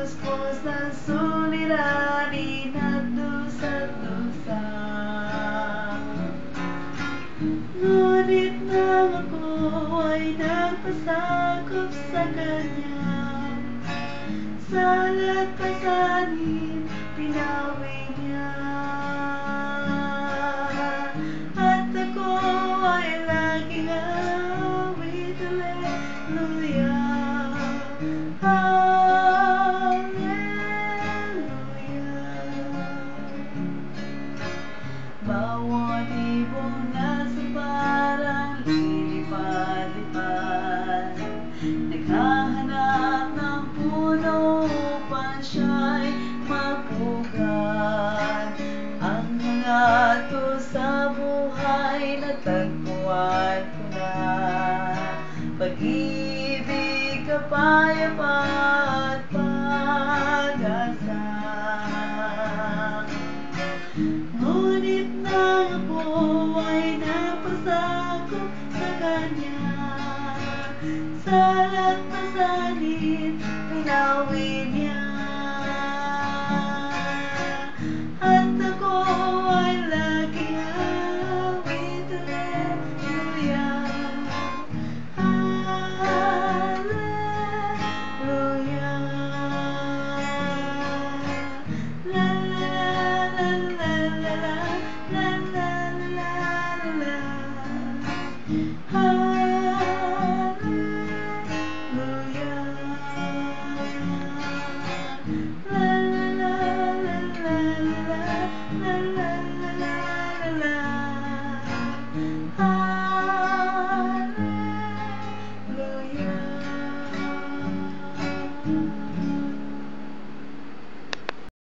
Diyos ko sa suliranin at dusa-dusa Ngunit nang ako ay nagpasakop sa Kanya Sa lahat kasanin, pinawi niya At ako ay laging awit, hallelujah Bawat ibong nasa parang lilipad-lipad. Naghahanap ng puno upang Ang ko sa buhay natagpuan ko na. Pag-ibig, kanya Salat na salit, pinawin niya. yeah.